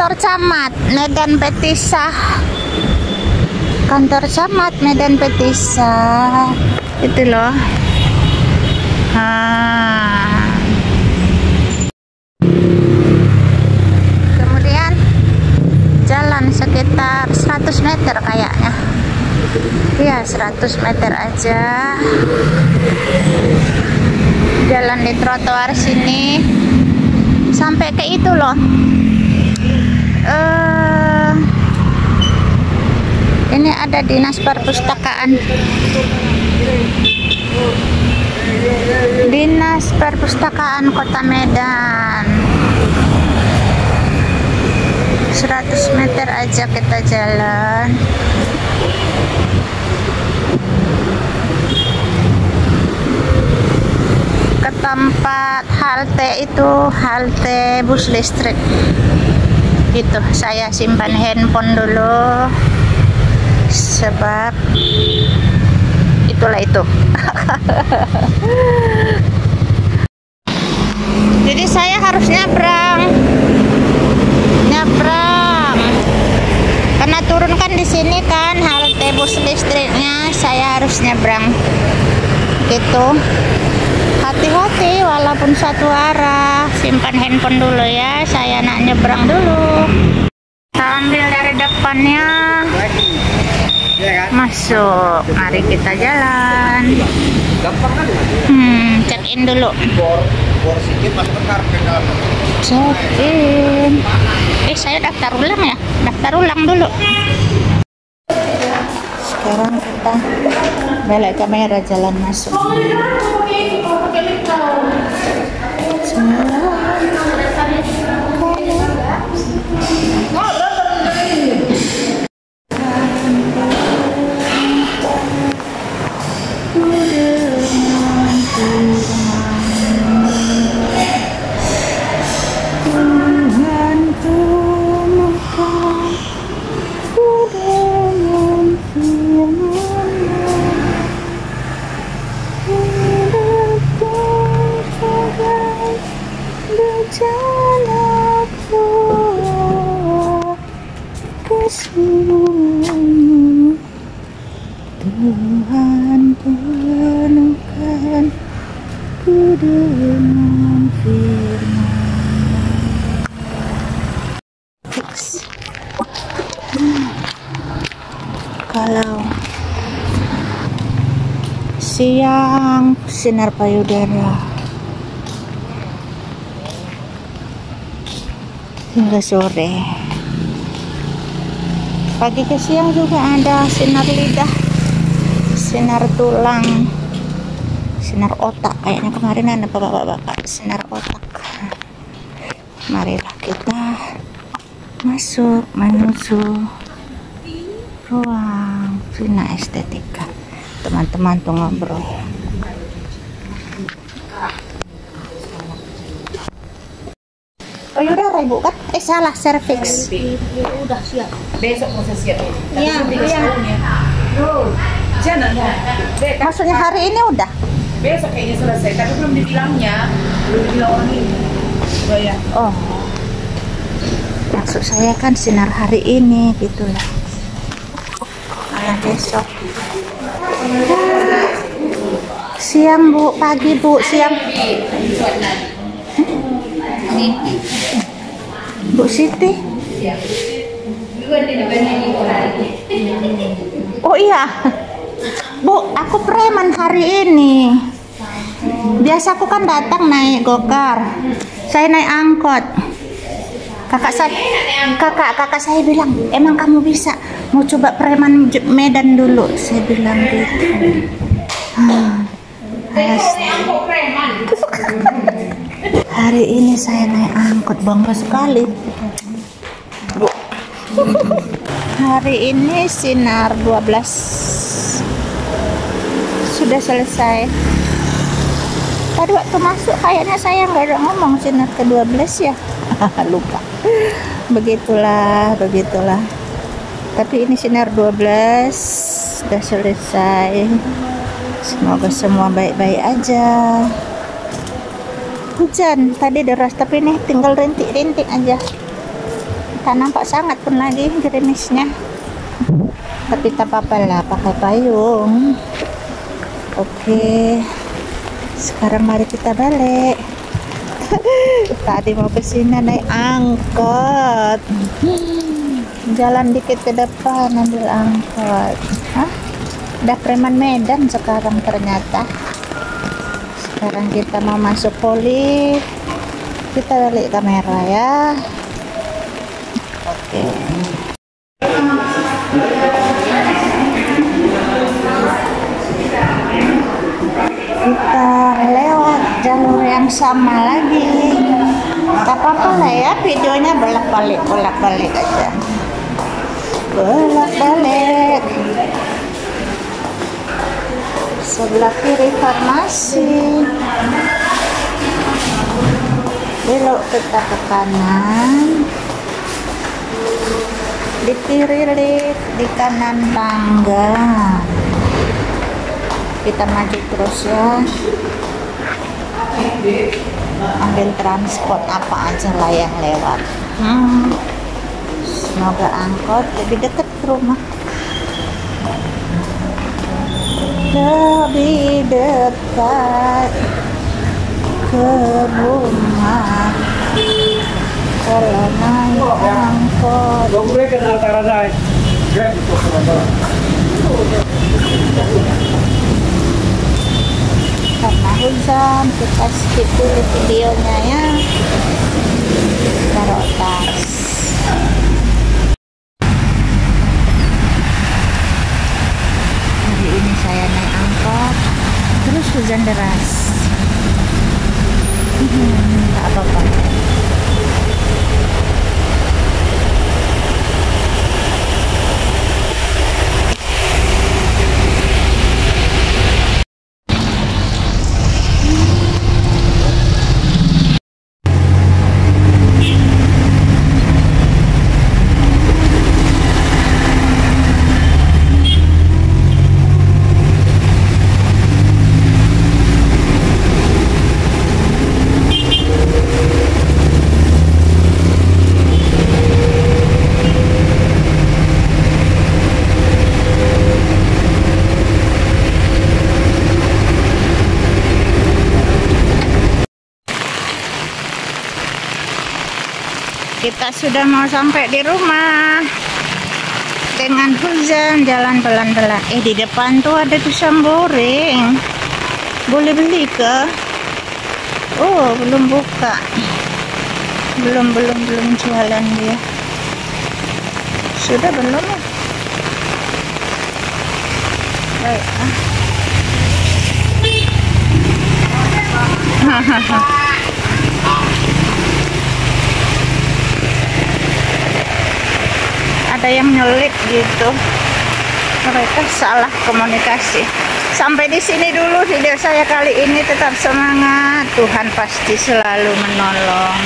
Camat Medan Petisah. Kantor camat Medan Petisah. Itu loh. Ah. kemudian jalan sekitar 100 meter kayaknya. Ya 100 meter aja. Jalan di trotoar sini. Sampai ke itu loh eh ini ada dinas perpustakaan. Dinas perpustakaan kota Medan. 100 meter aja kita jalan. Ke tempat halte itu halte bus listrik gitu saya simpan handphone dulu. Sebab itulah itu. Jadi saya harus nyabrang. Nyabrang. Karena turun kan di sini kan halte bus listriknya saya harus nyabrang. Gitu hati-hati walaupun satu arah. Simpan handphone dulu ya saya nak nyebrang dulu. Kita ambil dari depannya. Masuk. Mari kita jalan. Hmm check in dulu. Check in eh saya daftar ulang ya? Daftar ulang dulu. Sekarang kita balik kamera jalan masuk. Tuhan sinar payudara. Hingga sore. Pagi ke siang juga ada sinar lidah sinar tulang sinar otak. Kayaknya kemarin ada bapak-bapak sinar otak. Marilah kita masuk menuju ruang Vina Estetika. Teman-teman tuh ngobrol Oh yaudah ibu kan? Eh salah cervix. udah siap besok mau saya siap Iya, iya. jangan Be- Maksudnya hari ini udah? besok kayaknya selesai tapi belum dibilangnya belum dibilang orang ini Bayar. Oh. Maksud saya kan sinar hari ini gitulah. Malah besok. Siang Bu, pagi Bu, siang. Bu Siti. Oh iya. Bu, aku preman hari ini. Biasa aku kan datang naik gokar. Saya naik angkot. Kakak saya kakak kakak saya bilang, "Emang kamu bisa mau coba preman Medan dulu?" Saya bilang gitu. Hmm. As- Hari ini saya naik angkot bangga sekali. Bu. Hari ini sinar 12 sudah selesai. Tadi waktu masuk kayaknya saya nggak ada ngomong sinar ke-12 ya. Lupa. Begitulah, begitulah. Tapi ini sinar 12 sudah selesai. Semoga semua baik-baik aja. Hujan. Tadi deras tapi ini tinggal rintik-rintik aja. tak nampak sangat pun lagi gerimisnya. Tapi tak apa-apa lah pakai payung. Oke. Sekarang mari kita balik. Tadi mau ke sini naik angkot. Jalan dikit ke depan ambil angkot. Hah? udah preman Medan sekarang ternyata sekarang kita mau masuk poli. Kita balik kamera ya. Oke. Kita lewat jalur yang sama lagi. Tak apa-apa lah ya videonya bolak-balik bolak-balik aja. Bolak-balik sebelah kiri farmasi. Belok kita ke kanan. Di kiri di kanan tangga. Kita maju terus ya. Ambil transport apa aja lah yang lewat. Hmm. semoga angkot lebih dekat ke rumah lebih dekat ke rumah. Kalau naik angkot karena hujan kita skip dulu videonya ya. Taruh tas hari ini saya naik angkot terus hujan deras. Hmm, tak apa-apa kita sudah mau sampai di rumah. Dengan hujan jalan pelan-pelan. Eh di depan tuh ada pisang goreng. Boleh beli ke? Oh belum buka. Belum belum belum jualan dia. Sudah belum? Baik ah. Hahaha. yang nyelip gitu. Mereka salah komunikasi. Sampai di sini dulu video saya kali ini. Tetap semangat. Tuhan pasti selalu menolong